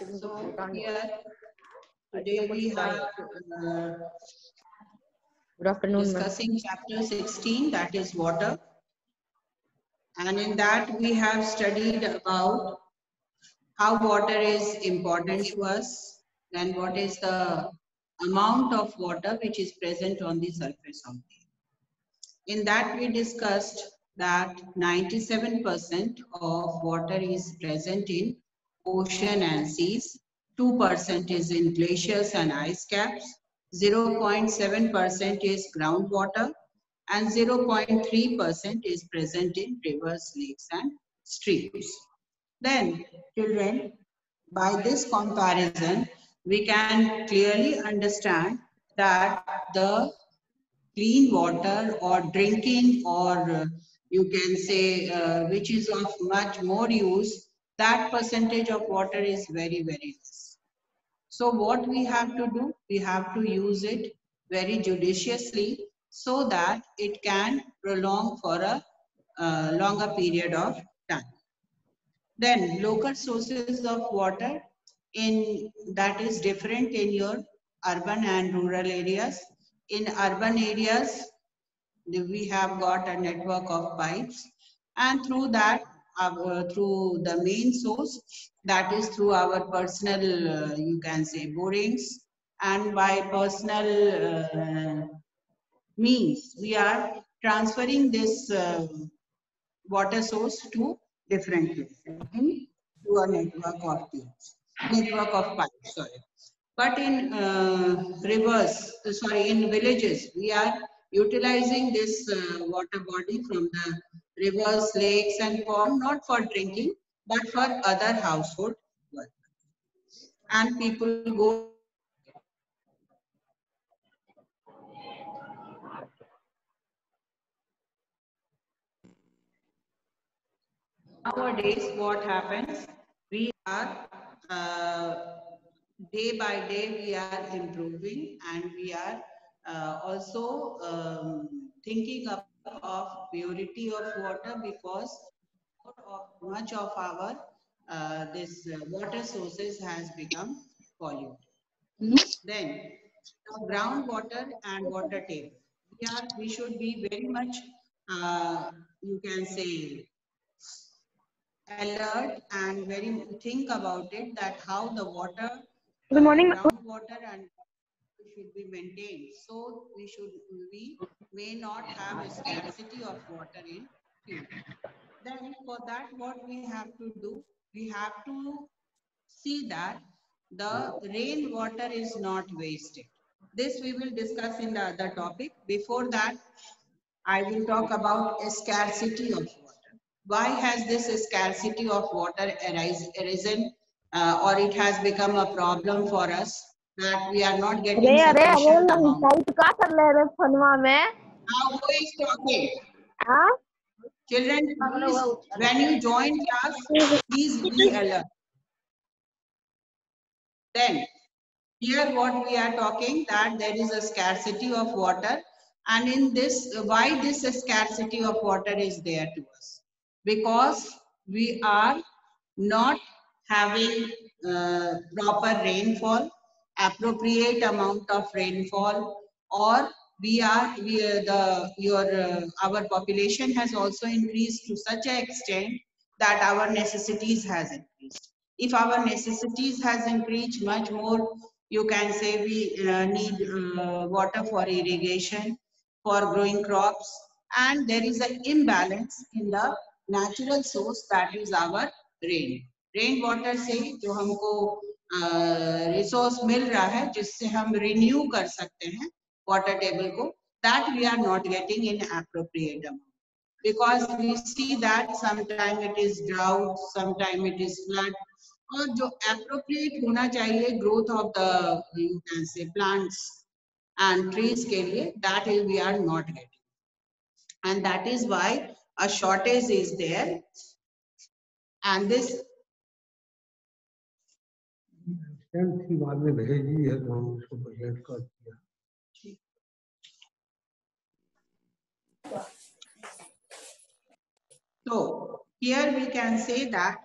So here today we have uh, Good afternoon, discussing chapter 16 that is water. And in that we have studied about how water is important to us and what is the amount of water which is present on the surface of the. In that we discussed that 97% of water is present in ocean and seas, 2% is in glaciers and ice caps, 0.7% is groundwater, and 0.3% is present in rivers, lakes, and streams. Then, children, by this comparison, we can clearly understand that the clean water or drinking or uh, you can say uh, which is of much more use, that percentage of water is very, very less. So what we have to do, we have to use it very judiciously so that it can prolong for a uh, longer period of time. Then local sources of water in that is different in your urban and rural areas. In urban areas, we have got a network of pipes and through that, uh, through the main source, that is through our personal, uh, you can say borings. And by personal uh, means, we are transferring this uh, water source to different places to a network of tubes, network of pipes, sorry. But in uh, rivers, sorry, in villages, we are utilizing this uh, water body from the rivers, lakes and pond, not for drinking, but for other household work. And people go nowadays what happens we are uh, day by day we are improving and we are also um, thinking of, of purity of water because much of our uh, this uh, water sources has become polluted. Then the groundwater and water table we are we should be very much uh, you can say alert and very think about it that how the water Good morning, groundwater and should be maintained. So we should we may not have a scarcity of water in future. Then for that what we have to do we have to see that the rainwater is not wasted. This we will discuss in the other topic. Before that i will talk about a scarcity of water. Why has this scarcity of water arise, arisen uh, or it has become a problem for us that we are not getting अरे अरे अरे sufficient amount. Type का कर ले रहे फनवा में Now who is talking? हाँ Children, please, when you join class, please be alert. Then, here what we are talking that there is a scarcity of water and in this, why this scarcity of water is there to us? Because we are not having uh, proper rainfall, appropriate amount of rainfall or we are we are the your uh, our population has also increased to such an extent that our necessities has increased if our necessities has increased much more you can say we uh, need uh, water for irrigation for growing crops and there is an imbalance in the natural source that is our rain rain water से जो हमको resource मिल रहा है जिससे हम renew कर सकते हैं वाटर टेबल को that we are not getting in appropriate because we see that sometime it is drought sometime it is flood और जो एप्रोप्रिएट होना चाहिए ग्रोथ ऑफ़ से प्लांट्स एंड ट्रीज के लिए that is we are not getting and that is why a shortage is there and this stamp थी बाद में भेजी है तो हम उसको प्रेजेंट कर दिया So here we can say that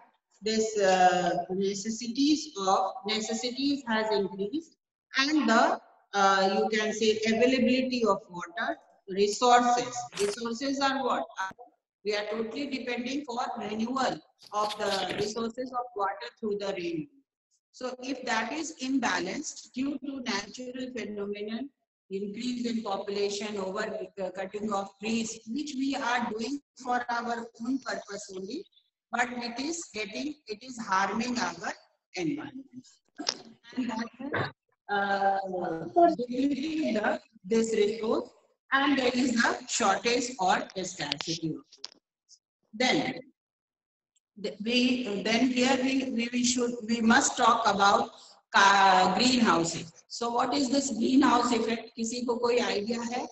this uh, necessities of necessities has increased and the uh, you can say availability of water resources resources are what we are totally depending for renewal of the resources of water through the rain so if that is imbalanced due to natural phenomenon increase in population over cutting of trees which we are doing for our own purpose only but it is getting it is harming our environment. And that is uh, depleting the this resource and there is a shortage or scarcity then the- we then here we, we, we should we must talk about uh, greenhouse effect. So what is this greenhouse effect? किसी को कोई idea है?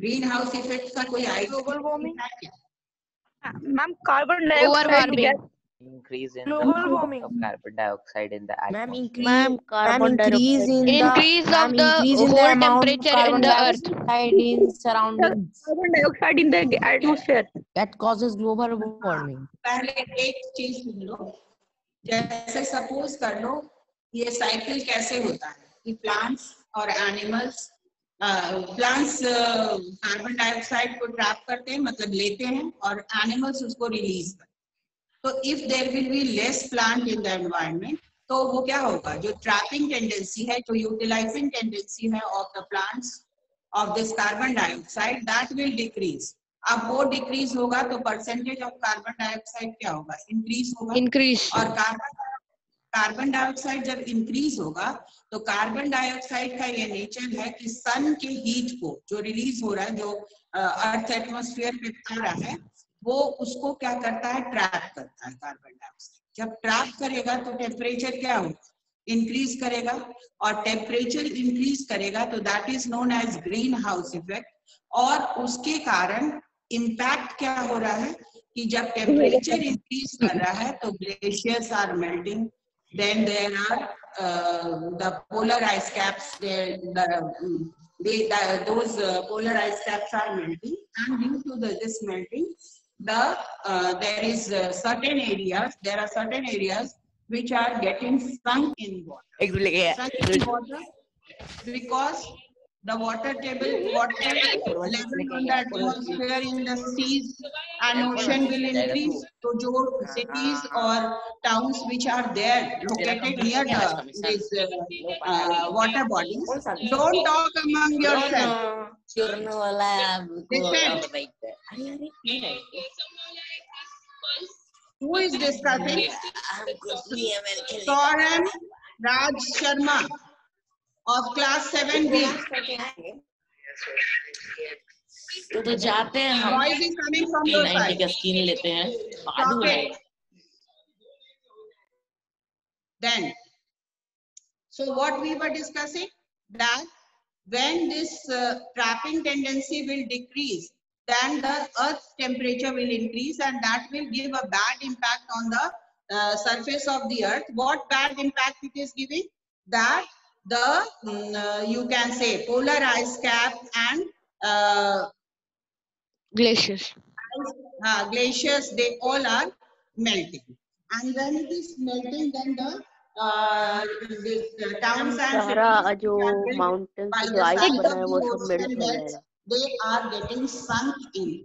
Greenhouse effect का कोई idea Global warming. है carbon Ma'am, increase in Global the warming. of carbon dioxide in the atmosphere. Ma'am, increase, Ma'am, ma'am, carbon increase dioxide. in the Increase of the increase in the whole amount of temperature in the earth. in surroundings Carbon dioxide in the atmosphere. that causes global warming. पहले एक चीज़ सुन लो जैसे suppose कर लो ये cycle कैसे होता है कि plants और एनिमल्स प्लांट्स कार्बन डाइऑक्साइड को ट्रैप करते हैं मतलब लेते हैं और एनिमल्स उसको रिलीज़ करते हैं तो if there will be less plant in the environment तो वो क्या होगा? जो ट्रैपिंग टेंडेंसी है जो यूटिलाइजिंग टेंडेंसी है of the plants of this carbon dioxide that will decrease अब वो डिक्रीज होगा तो परसेंटेज ऑफ़ कार्बन डाइऑक्साइड क्या होगा? इंक्रीज होगा। इंक्रीज और कार्बन कार्बन डाइऑक्साइड जब इंक्रीज होगा तो कार्बन डाइऑक्साइड का ये नेचर है कि सन के हीट को जो रिलीज़ हो रहा है जो अर्थ एटमोस्फियर में आ रहा है वो उसको क्या करता है? ट्रैप करता है कार्बन डाइऑक्साइड जब ट्रैप करेगा तो टेम्परेचर क्या होगा? इंक्रीज करेगा और टेम्परेचर इंक्रीज करेगा तो that is known as green house effect और उसके कारण इम्पैक्ट क्या हो रहा है? कि जब टेम्परेचर इंक्रीज कर रहा है तो glaciers are melting then there are uh, the polar ice caps there the, mm, they, the those uh, polar ice caps are the uh, there is uh, certain areas there are certain areas which are getting sunk in water. Sunk in water because the water table, water level on the atmosphere in the seas and ocean will increase. So, jo cities or towns which are there, located near the these uh, uh, water bodies, don't talk among yourself. Listen. Who is discussing? Soren Raj Sharma of class 7B तो तो जाते हैं हम voice is coming from your ninety side का skin लेते हैं Stop साधु है it. Then, so what we were discussing that when this uh, trapping tendency will decrease, then the earth's temperature will increase and that will give a bad impact on the uh, surface of the earth. What bad impact it is giving? That the, mm, uh, you can say polar ice cap and uh, Glaciers. uh, glaciers, they all are melting. And when it is melting, then the uh, this, uh, towns and सारा जो which are built mountain by जो the बना है वो सब melt हो जाएगा they are getting sunk in.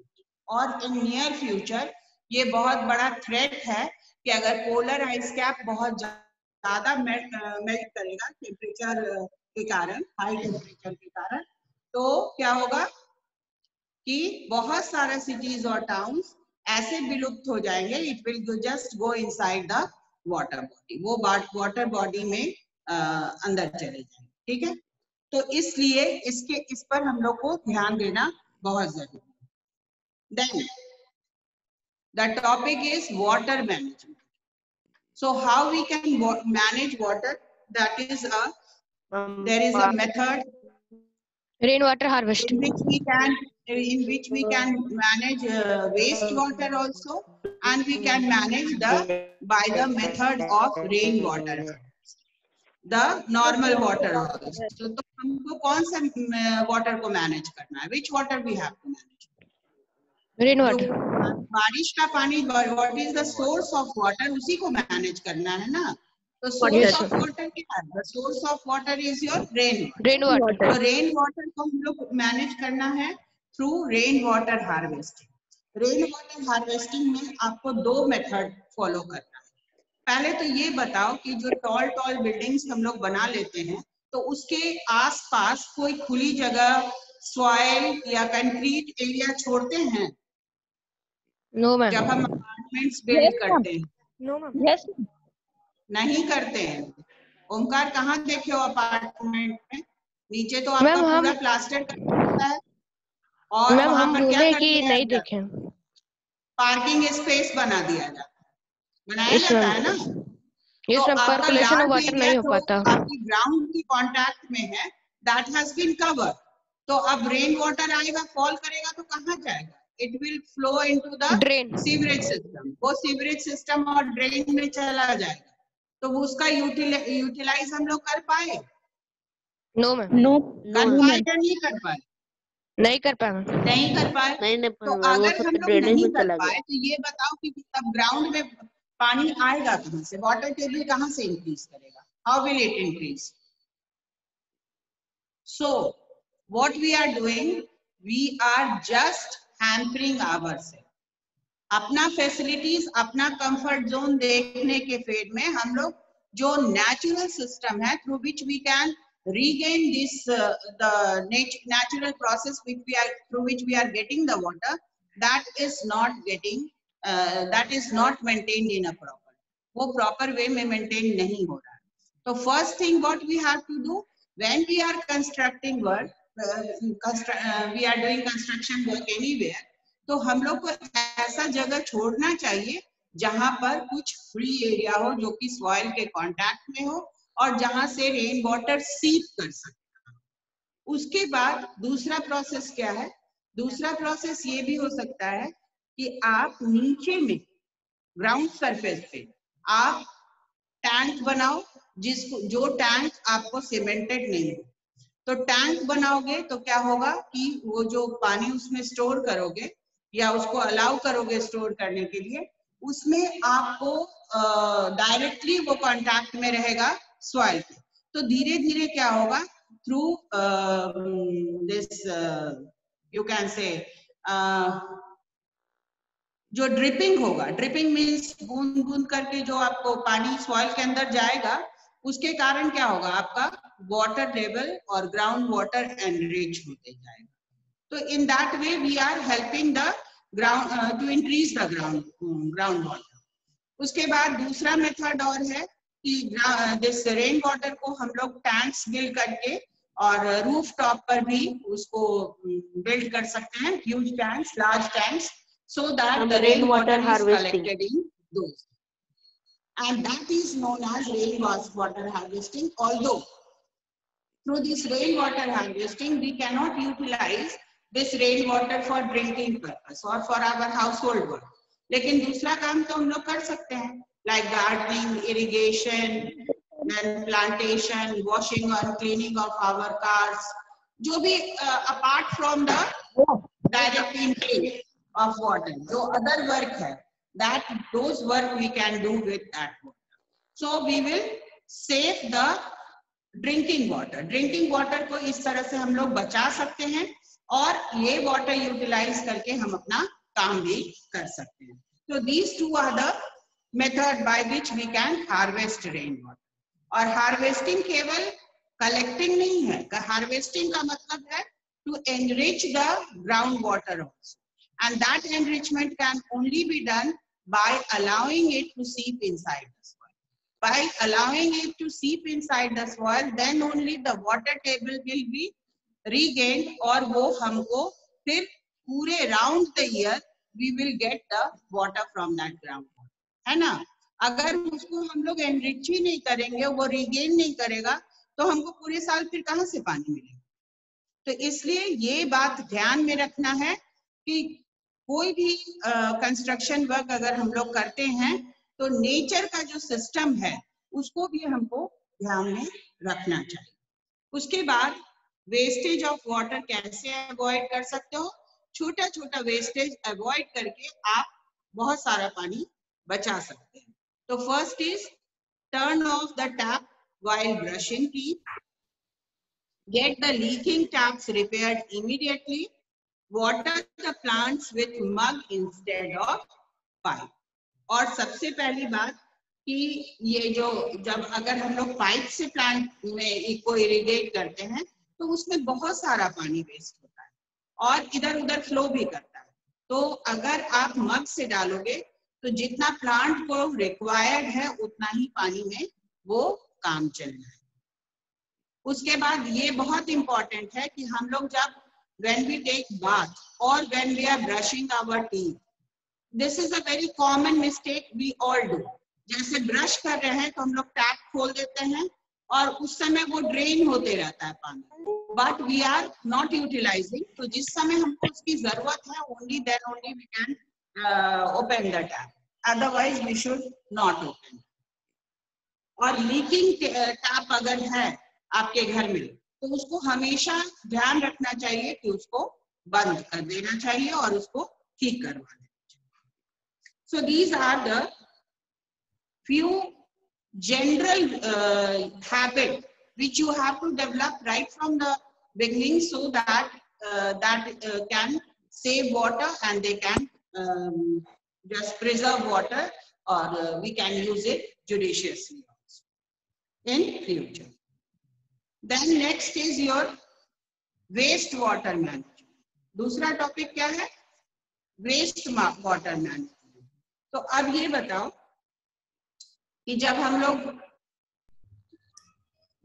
और in near future ये बहुत बड़ा threat है कि अगर polar ice cap बहुत ज़्यादा मेल्ट करेगा टेम्परेचर के कारण हाई टेम्परेचर के कारण। तो क्या होगा कि बहुत सारे सिटीज़ और टाउन्स ऐसे विलुप्त हो जाएँगे it will just go inside the water body वो वाटर बॉडी में अ, अंदर चले जाएँगे ठीक है? तो इसलिए इसके इस पर हम लोग को ध्यान देना बहुत ज़रूरी है। Then the topic is water management so how we can manage water that is a there is a method Rainwater harvesting. in which we can in which we can manage uh, wastewater also and we can manage the by the method of rainwater the normal water also so तो हमको कौन सा water को manage करना है which water we have to manage rain water बारिश का पानी what is the source of water उसी को मैनेज करना है ना? तो सोर्स ऑफ़ वाटर क्या है? The source of water is your rain rain water तो रेन वाटर को हम लोग मैनेज करना है through rain water harvesting rain water harvesting में आपको दो मेथड फॉलो करना है। पहले तो ये बताओ कि जो टॉल टॉल बिल्डिंग्स हम लोग बना लेते हैं तो उसके आसपास कोई खुली जगह सॉइल या कंक्रीट एरिया छोड़ते हैं? नो जब मैम हम अपार्टमेंट्स बिल्ड करते हैं। No, ma'am. Yes. नहीं करते हैं। ओमकार कहाँ देखे हो अपार्टमेंट में? नीचे तो आपका मैम, हम- प्लास्टर कर होता है। और मैम हम क्या बोले कि नहीं देखे पार्किंग स्पेस बना दिया जाता है। बनाया जाता है ना? ये तो सब ऑफ़ वाटर नहीं हो पाता। आपकी ग्राउंड की कांटेक्ट में है। दैट हैज़ बीन कवर तो अब रेन वाटर आएगा फॉल करेगा तो कहाँ जाएगा? It will flow into the drain sewerage system वो सीवरेज सिस्टम और ड्रेन में चला जाएगा। तो वो उसका यूटिलाइज हम लोग कर पाए? No ma'am No. कर पाए या नहीं कर पाए? नहीं कर पाए नहीं कर पाए? नहीं नहीं तो अगर हम लोग नहीं कर पाए तो ये बताओ कि तब ग्राउंड में पानी आएगा कहाँ से? वाटर टेबल कहाँ से इंक्रीज करेगा? How will it increase so what we are doing we are just hampering our से। अपना फैसिलिटीज़ अपना कंफर्ट जोन देखने के फेड में हम लोग जो नेचुरल सिस्टम है through which we can regain this natural process through which we are getting the water that is not getting that is not maintain in a proper वो proper way में maintain नहीं हो रहा है। तो first thing what we have to do when we are constructing world uh, are doing construction work anywhere. तो हम लोग को ऐसा जगह छोड़ना चाहिए जहाँ पर कुछ फ्री एरिया हो जो कि सॉइल के कांटेक्ट में हो और जहाँ से रेन वाटर सीप कर सके। उसके बाद दूसरा प्रोसेस क्या है? दूसरा प्रोसेस ये भी हो सकता है कि आप नीचे में ग्राउंड सरफेस पे आप टैंक बनाओ जिसको जो टैंक आपको सीमेंटेड नहीं हो। तो टैंक बनाओगे तो क्या होगा कि वो जो पानी उसमें स्टोर करोगे या उसको अलाउ करोगे स्टोर करने के लिए, उसमें आपको डायरेक्टली वो कांटेक्ट में रहेगा सॉइल के तो धीरे धीरे क्या होगा? थ्रू दिस यू कैन से जो ड्रिपिंग होगा ड्रिपिंग मीन्स बूंद बूंद करके जो आपको पानी सॉइल के अंदर जाएगा उसके कारण क्या होगा? आपका वाटर लेवल और ग्राउंड वाटर एनरिच होते जाएगा। तो in that way we are helping the ground to increase the ground ground water उसके बाद दूसरा मेथड और है कि दिस रेन वाटर को हम लोग टैंक्स बिल्ड करके और रूफ टॉप पर भी उसको बिल्ड कर सकते हैं। Huge tanks large tanks so that the rain rain rain water water is and that is known as rain water harvesting although through this rain water harvesting we cannot utilize this rain water for drinking purpose or for our household work लेकिन दूसरा काम तो हम लोग कर सकते हैं like gardening irrigation then plantation washing or cleaning of our cars जो भी uh, apart from the direct intake of water जो other work है that those work we can do with that water. So we will save the drinking water. Drinking water को इस तरह से हम लोग बचा सकते हैं और ये water utilize करके हम अपना काम भी कर सकते हैं. So these two are the method by which we can harvest rainwater. और harvesting केवल collecting नहीं है. Harvesting का मतलब है to enrich the groundwater also. And that enrichment can only be done by allowing it to seep inside the soil. By allowing it to seep inside the soil, then only the water table will be regained और वो हमको फिर पूरे round the year we will get the water from that ground. है ना अगर उसको हम लोग एनरिच ही नहीं करेंगे वो रिगेन नहीं करेगा तो हमको पूरे साल फिर कहाँ से पानी मिलेगा तो इसलिए ये बात ध्यान में रखना है कि कोई भी कंस्ट्रक्शन वर्क अगर हम लोग करते हैं तो नेचर का जो सिस्टम है, उसको भी हमको ध्यान में रखना चाहिए। उसके बाद वेस्टेज ऑफ़ वाटर कैसे अवॉइड कर सकते हो? छोटा छोटा वेस्टेज अवॉइड करके आप बहुत सारा पानी बचा सकते हैं। तो first is turn off the tap while brushing teeth. Get the leaking taps repaired immediately. Water the plants with mug instead of pipe और सबसे पहली बात कि ये जो, जब अगर हम लोग पाइप से प्लांट में को इरिगेट करते हैं तो उसमें बहुत सारा पानी वेस्ट होता है और इधर उधर फ्लो भी करता है। तो अगर आप मग से डालोगे तो जितना प्लांट को रिक्वायर्ड है, उतना ही पानी में वो काम चलना है। उसके बाद ये बहुत इंपॉर्टेंट है कि हम लोग जब when we take bath or when we are brushing our teeth. This is a very common mistake we all do. जैसे ब्रश कर रहे हैं तो हम लोग टैप खोल देते हैं और उस समय वो ड्रेन होते रहता है पानी। But we are not utilising तो जिस समय हमको उसकी ज़रूरत है only then only we can open the tap otherwise we should not open और लीकिंग टैप अगर है आपके घर में तो उसको हमेशा ध्यान रखना चाहिए कि उसको बंद कर देना चाहिए और उसको ठीक करवा देना चाहिए। So these are two general habit which you have to develop right from the beginning so that that can save water and they can just preserve water और we can use it judiciously in future Then next is your waste water management. दूसरा topic क्या है waste water management तो अब ये बताओ कि जब हम लोग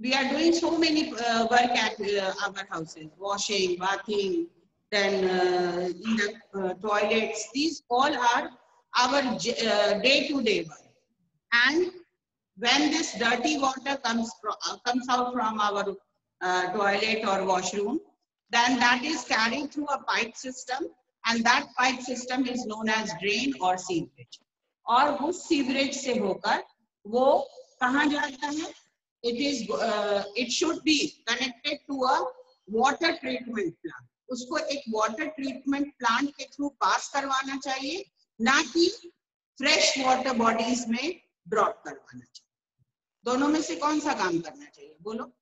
we are doing so many uh, work at uh, our houses washing bathing then uh, in the uh, toilets these all are our uh, day to day work and when this dirty water comes from, uh, comes out from our uh, toilet or washroom then that is carried through a pipe system and that pipe system is known as drain or sewerage और उस sewerage से होकर वो कहा जाता है it is it should be connected to a water treatment plant उसको एक वाटर ट्रीटमेंट प्लांट के थ्रू पास करवाना चाहिए ना कि फ्रेश वाटर बॉडीज में ड्रॉप करवाना चाहिए दोनों में से कौन सा काम करना चाहिए? बोलो।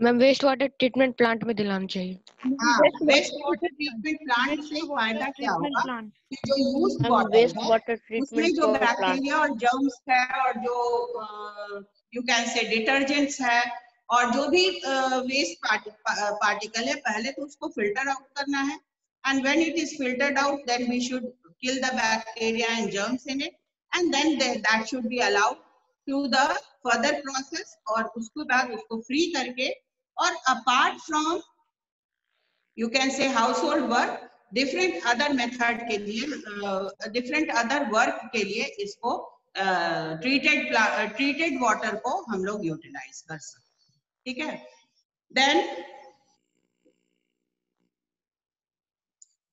Ma'am waste water treatment plant में दिलाना चाहिए। हाँ वेस्ट वाटर ट्रीटमेंट प्लांट से फ़ायदा क्या होगा? कि जो यूज़ वेस्ट वाटर ट्रीटमेंट जो बैक्टीरिया और जर्म्स है और जो यू कैन से डिटर्जेंट्स है और जो भी वेस्ट पार्टिकल है पहले तो उसको फ़िल्टर आउट करना है। And when it is filtered out then we should kill the bacteria and germs in it and then that should be allowed to the further process और उसके बाद उसको फ्री करके और apart from you can say household work different other method के लिए different other work के लिए इसको ट्रीटेड ट्रीटेड वाटर को हम लोग यूटिलाइज कर सकते ठीक है? Then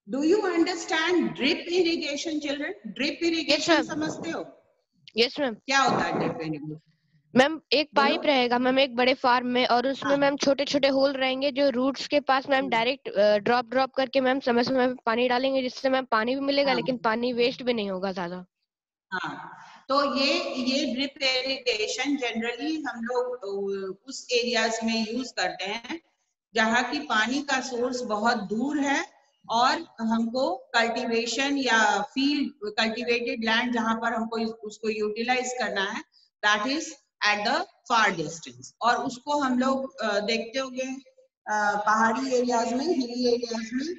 do you understand drip irrigation children drip irrigation समझते हो? यस मैम क्या होता है मैम एक पाइप रहेगा मैम एक बड़े फार्म में और उसमें हाँ। मैम छोटे छोटे होल रहेंगे जो रूट्स के पास मैम। डायरेक्ट ड्रॉप ड्रॉप करके मैम समय समय पे पानी डालेंगे जिससे मैम पानी भी मिलेगा हाँ। लेकिन पानी वेस्ट भी नहीं होगा ज़्यादा हाँ तो ये ये ड्रिप इरिगेशन जनरली हम लोग उस एरियाज़ में यूज़ करते हैं जहाँ की पानी का सोर्स बहुत दूर है और हमको कल्टीवेशन या फ़ील्ड कल्टीवेटेड लैंड जहाँ पर हमको उसको यूटिलाइज करना है that is at the far distance और उसको हम लोग देखते होंगे अ, पहाड़ी एरियाज़ में हिली एरियाज़ में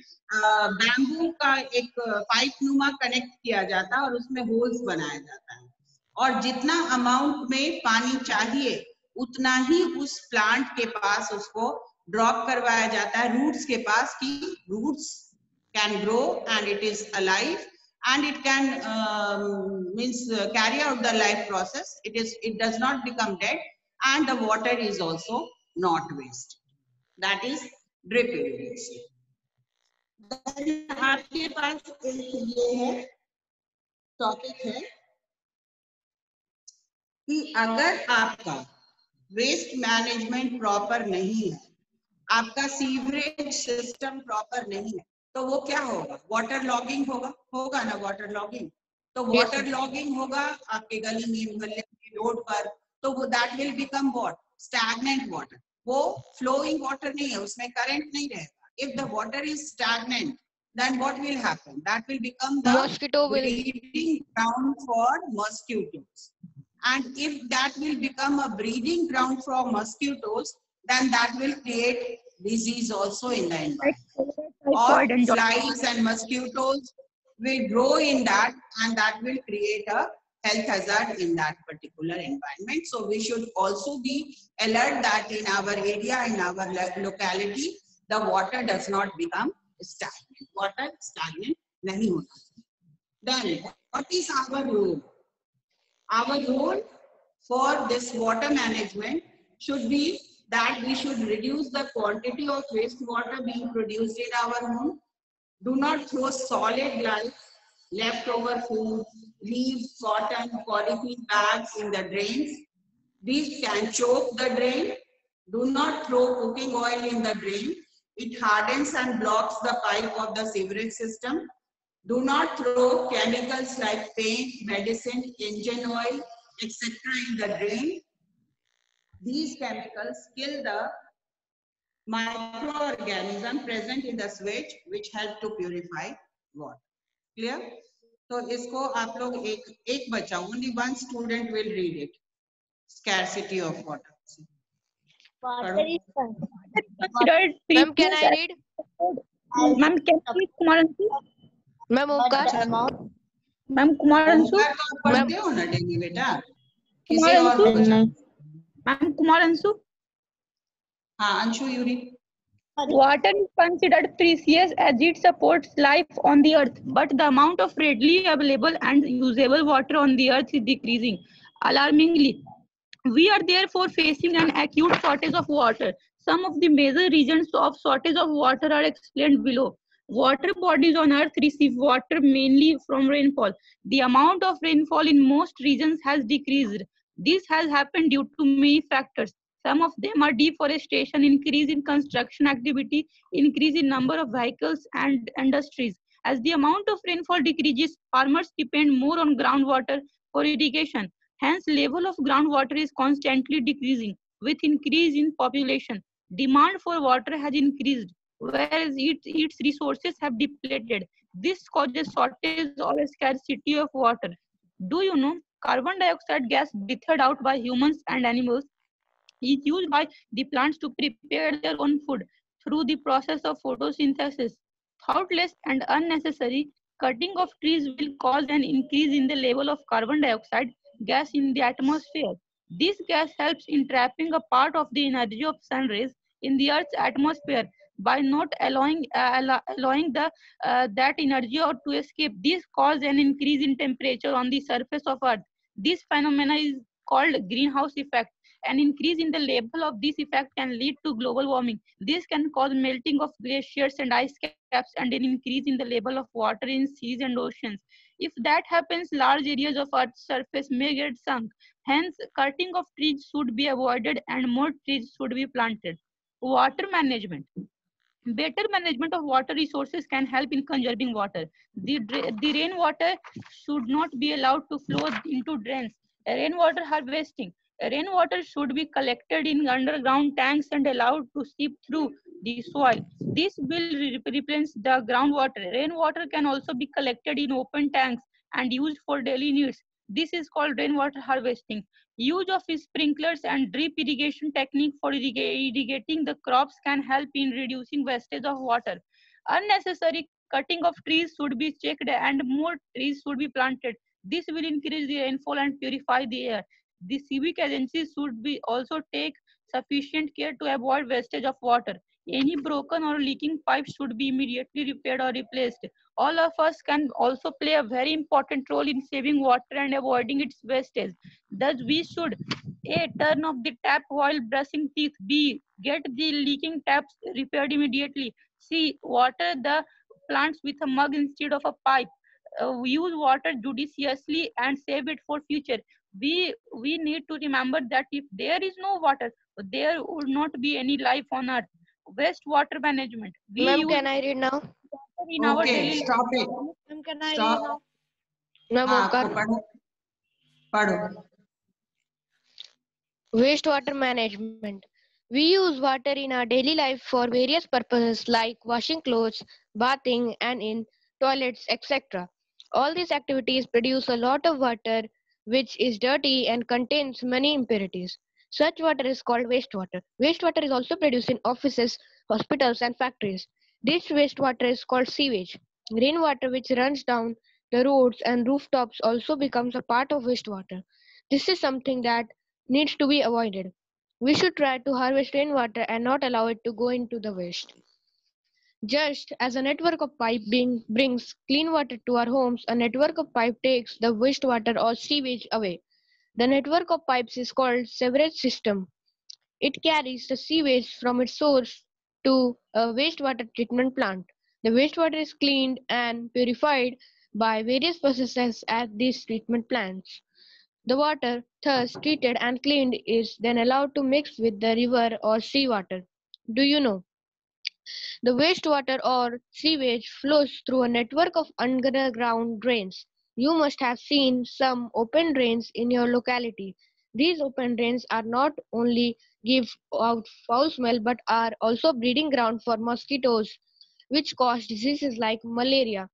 बैम्बू का एक पाइप नुमा कनेक्ट किया जाता है और उसमें होल्स बनाया जाता है। और जितना अमाउंट में पानी चाहिए उतना ही उस प्लांट के पास उसको ड्रॉप करवाया जाता है रूट्स के पास कि roots can grow and it is alive and it can um, means uh, carry out the life process it is it does not become dead and the water is also not wasted that is drip irrigation Then आपके पास एक ये है topic है कि अगर आपका waste management proper नहीं है आपका सीवरेज सिस्टम प्रॉपर नहीं है तो वो क्या होगा वाटर लॉगिंग होगा होगा ना वाटर लॉगिंग तो वाटर लॉगिंग होगा आपके गली में मोहल्ले में रोड पर तो वो that will become what stagnant water वो फ्लोइंग वाटर नहीं है उसमें करंट नहीं रहेगा if the water is stagnant then what will happen that will become the Mosquito will breeding ground for mosquitoes and if that will become a breeding ground for mosquitoes then that will create disease also in the environment or and flies and mosquitoes will grow in that and that will create a health hazard in that particular environment. So we should also be alert that in our area, in our locality, the water does not become stagnant. Water stagnant nahi hona. Then what is our role? Our role for this water management should be that we should reduce the quantity of wastewater being produced in our home. Do not throw solid like leftover food, leaves, cotton, polythene bags in the drains. These can choke the drain. Do not throw cooking oil in the drain. It hardens and blocks the pipe of the sewerage system. Do not throw chemicals like paint, medicine, engine oil, etc. in the drain these chemicals kill the microorganism present in the sewage which help to purify water. Clear? So isko aap one student will read it. Scarcity of water. Ma'am, can I read? Ma'am, can I read? Ma'am, Kumaran Ma'am, Kumaran Ma'am, Kumaran Ma'am, Kumaran Ma'am, Kumaran Ma'am Kumar Anshu? Uh, Anshu Yuri. Water is considered precious as it supports life on the earth, but the amount of readily available and usable water on the earth is decreasing alarmingly. We are therefore facing an acute shortage of water. Some of the major reasons of shortage of water are explained below. Water bodies on earth receive water mainly from rainfall. The amount of rainfall in most regions has decreased. This has happened due to many factors. Some of them are deforestation, increase in construction activity, increase in number of vehicles and industries. As the amount of rainfall decreases, farmers depend more on groundwater for irrigation. Hence, level of groundwater is constantly decreasing with increase in population. Demand for water has increased, whereas its, its resources have depleted. This causes shortage or scarcity of water. Do you know carbon dioxide gas breathed out by humans and animals is used by the plants to prepare their own food through the process of photosynthesis. Thoughtless and unnecessary cutting of trees will cause an increase in the level of carbon dioxide gas in the atmosphere. This gas helps in trapping a part of the energy of sun rays in the Earth's atmosphere by not allowing uh, allowing the uh, that energy or to escape. This causes an increase in temperature on the surface of Earth. This phenomena is called greenhouse effect. An increase in the level of this effect can lead to global warming. This can cause melting of glaciers and ice caps and an increase in the level of water in seas and oceans. If that happens, large areas of Earth's surface may get sunk. Hence, cutting of trees should be avoided and more trees should be planted. Water management. Better management of water resources can help in conserving water. The, the rainwater should not be allowed to flow into drains. Rainwater harvesting. Rainwater should be collected in underground tanks and allowed to seep through the soil. This will re- replenish the groundwater. Rainwater can also be collected in open tanks and used for daily needs. This is called rainwater harvesting. Use of sprinklers and drip irrigation technique for irrigating the crops can help in reducing wastage of water. Unnecessary cutting of trees should be checked and more trees should be planted. This will increase the rainfall and purify the air. The civic agencies should be also take sufficient care to avoid wastage of water. Any broken or leaking pipes should be immediately repaired or replaced. All of us can also play a very important role in saving water and avoiding its wastage. Thus, we should A. Turn off the tap while brushing teeth. B. Get the leaking taps repaired immediately. C. Water the plants with a mug instead of a pipe. Uh, use water judiciously and save it for future. We, we need to remember that if there is no water, there would not be any life on earth. Waste water management. Ma'am, can I read now? in okay, our daily. stop it. Um, can i stop. now. Ah, Ma'am padho wastewater management. We use water in our daily life for various purposes like washing clothes bathing and in toilets etc all these activities produce a lot of water which is dirty and contains many impurities. Such water is called wastewater. Wastewater is also produced in offices hospitals and factories. This wastewater is called sewage. Rainwater, which runs down the roads and rooftops, also becomes a part of wastewater. This is something that needs to be avoided. We should try to harvest rainwater and not allow it to go into the waste. Just as a network of pipe being brings clean water to our homes, a network of pipe takes the wastewater or sewage away. The network of pipes is called sewerage system. It carries the sewage from its source to a wastewater treatment plant. The wastewater is cleaned and purified by various processes at these treatment plants. The water, thus treated and cleaned, is then allowed to mix with the river or sea water. Do you know? The wastewater or sewage flows through a network of underground drains. You must have seen some open drains in your locality. These open drains are not only give out foul smell but are also breeding ground for mosquitoes which cause diseases like malaria.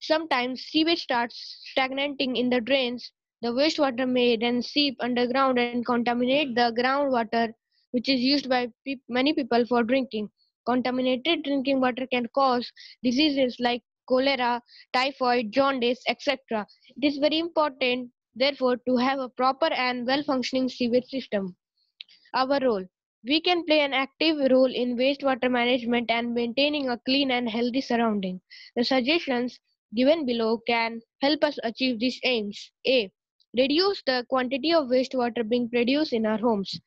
Sometimes sewage starts stagnating in the drains. The wastewater may then seep underground and contaminate the groundwater, which is used by pe- many people for drinking. Contaminated drinking water can cause diseases like cholera, typhoid, jaundice, etc. It is very important, therefore, to have a proper and well functioning sewage system. Our role we can play an active role in wastewater management and maintaining a clean and healthy surrounding. The suggestions given below can help us achieve these aims. A. Reduce the quantity of wastewater being produced in our homes.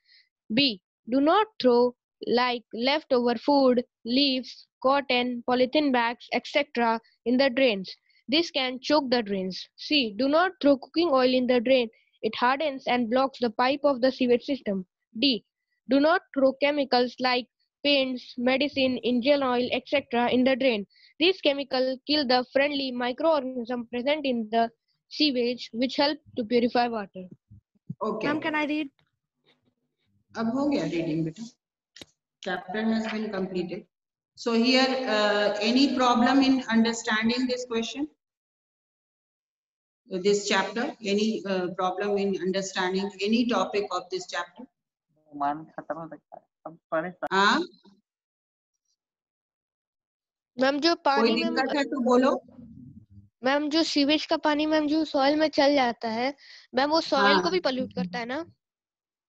B. Do not throw like leftover food, leaves, cotton, polythene bags, etc. in the drains. This can choke the drains. C. Do not throw cooking oil in the drain. It hardens and blocks the pipe of the sewage system. D. Do not throw chemicals like paints, medicine, engine oil, etc. in the drain. These chemicals kill the friendly microorganisms present in the sewage, which help to purify water. Okay. Ma'am, can I read? अब हो गया reading बेटा chapter has been completed so here uh, any problem in understanding this question Uh, This chapter? Any uh, problem in understanding any topic of this chapter? मान खत्म हो सकता है। अब पढ़े हाँ? मैम जो पानी में दिक्कत है तो बोलो। मैम जो सीवेज का पानी मैम जो सॉइल में चल जाता है मैम वो सॉइल हाँ. को। भी पॉल्यूट करता है ना?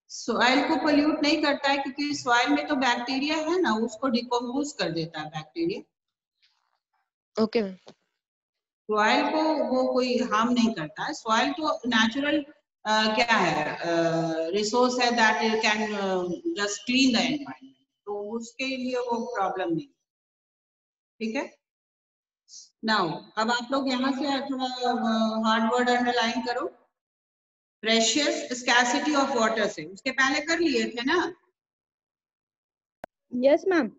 सॉइल को पोल्यूट नहीं करता है क्योंकि सॉइल में तो बैक्टीरिया है ना उसको डिकम्पोज कर देता है बैक्टीरिया ओके मैम सॉइल को वो कोई हार्म नहीं करता है। सॉइल तो नेचुरल क्या है रिसोर्स है that can just clean the environment तो उसके लिए वो प्रॉब्लम नहीं। ठीक है? नाउ अब आप लोग यहाँ से थोड़ा हार्ड वर्ड अंडरलाइन करो। प्रेशियस स्कैसिटी ऑफ़ वाटर से। उसके पहले कर लिए थे ना? Yes, मैम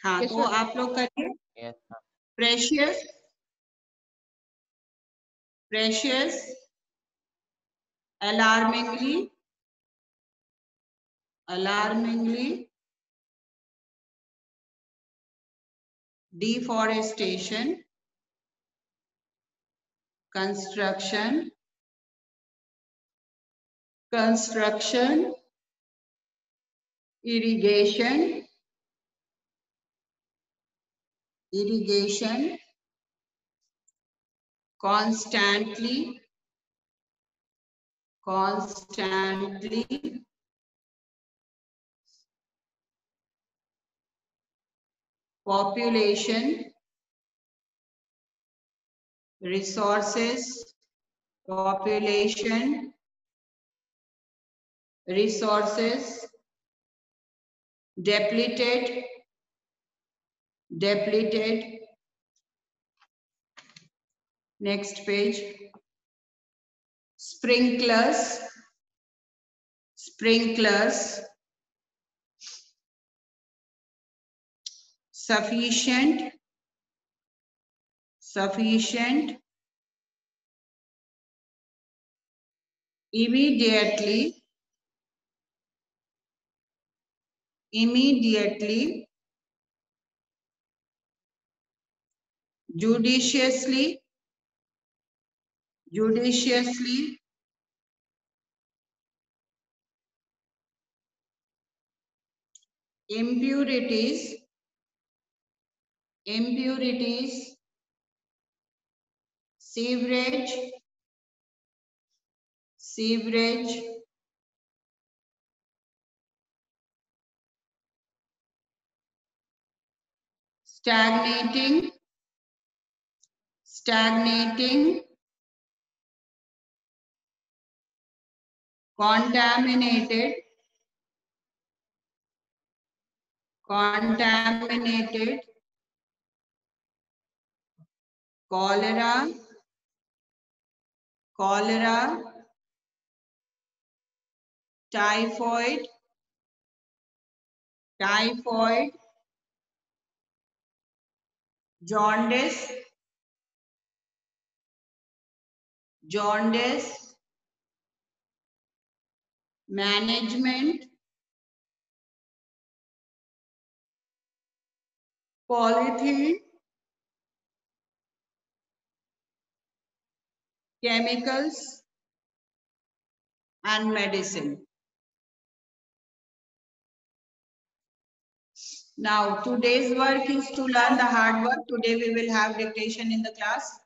हाँ Yes, तो आप लोग करिए। Ma'am. Precious alarmingly alarmingly deforestation construction construction irrigation irrigation constantly constantly population resources population resources depleted depleted next page. Sprinklers. Sprinklers. Sufficient. Sufficient. Immediately. Immediately. Judiciously judiciously impurities impurities sewerage sewerage stagnating stagnating contaminated. Contaminated. Cholera. Cholera. Typhoid. Typhoid. Jaundice. Jaundice management polythene chemicals and medicine. Now today's work is to learn the hard work. Today we will have dictation in the class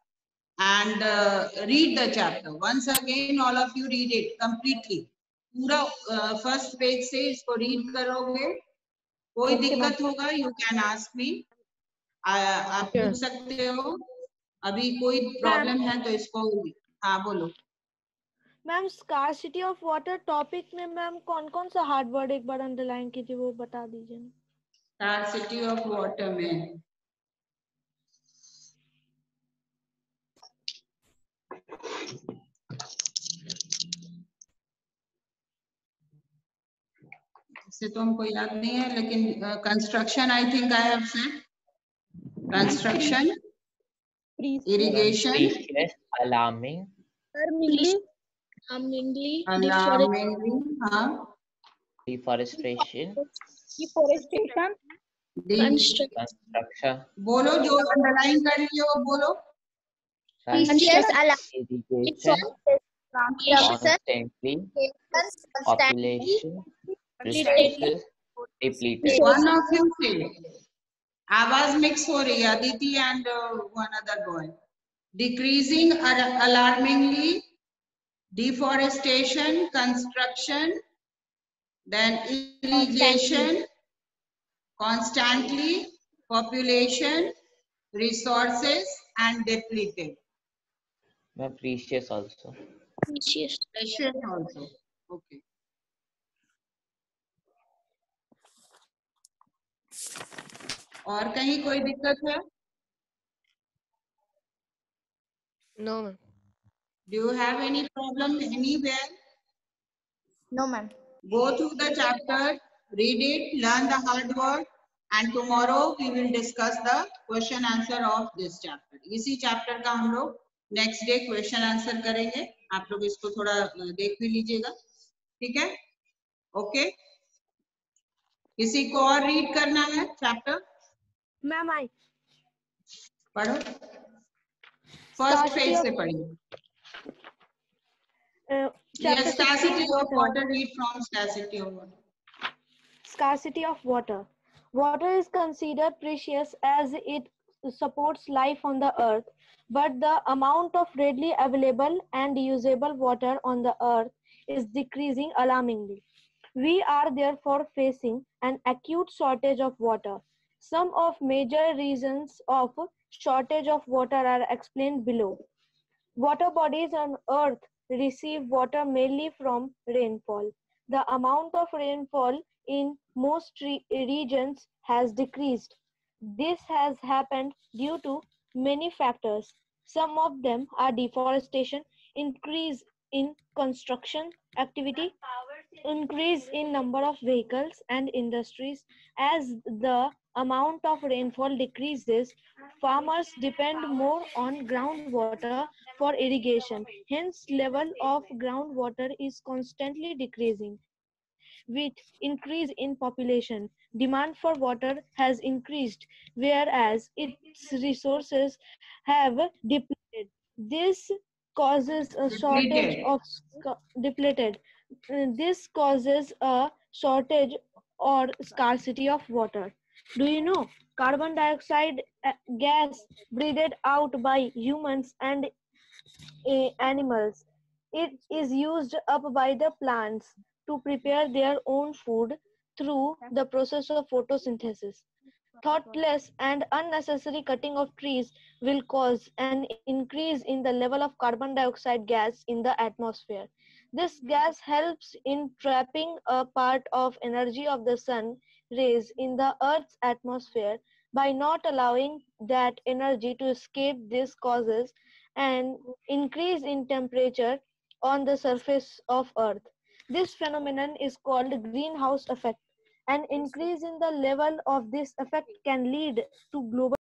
and uh, read the chapter. Once again all of you read it completely पूरा first page से इसको read करोगे कोई दिक्कत होगा you can ask me आप पूछ सकते हो अभी कोई प्रॉब्लम है तो इसको हाँ बोलो। Ma'am scarcity of water topic में मैम कौन कौन सा हार्ड वर्ड एक बार अंडरलाइन कीजिए वो बता दीजिए। Scarcity of water में। से तो हमको याद नहीं है लेकिन construction I think I have said construction irrigation alarming deforestation deforestation construction बोलो जो अंडरलाइन कर लिए हो बोलो। Population. depleted. One of you. I was mixed for Aditi and uh, one other boy. Decreasing alarmingly, deforestation, construction, then irrigation, constantly, population, resources, and depleted. Precious also. Precious. Precious also. Okay. और कहीं कोई दिक्कत है No, ma'am. do you have any problem anywhere no ma'am go through the chapter read it learn the hard word and tomorrow we will discuss the question answer of this chapter इसी chapter का हम लोग next day question answer करेंगे आप लोग इसको थोड़ा अ, देख भी लीजिएगा ठीक है ओके किसी को और रीड करना है चैप्टर मैम आई पढ़ो फ़र्स्ट पेज से पढ़िए yes scarcity of water read from scarcity of water Scarcity of water. Water is considered precious as it supports life on the earth, but the amount of readily available and usable water on the earth is decreasing alarmingly. We are therefore facing an acute shortage of water. Some of major reasons of shortage of water are explained below. Water bodies on earth receive water mainly from rainfall. The amount of rainfall in most re- regions has decreased. This has happened due to many factors. Some of them are deforestation, increase in construction activity, increase in number of vehicles and industries as the amount of rainfall decreases, farmers depend more on groundwater for irrigation. Hence, level of groundwater is constantly decreasing. With increase in population, demand for water has increased, whereas its resources have depleted. This causes a shortage Depleted. of depleted. This causes a shortage or scarcity of water. Do you know carbon dioxide uh, gas breathed out by humans and animals? It is used up by the plants to prepare their own food through the process of photosynthesis. Thoughtless and unnecessary cutting of trees will cause an increase in the level of carbon dioxide gas in the atmosphere. This gas helps in trapping a part of energy of the sun rays in the earth's atmosphere by not allowing that energy to escape this causes an increase in temperature on the surface of earth. This phenomenon is called greenhouse effect. An increase in the level of this effect can lead to global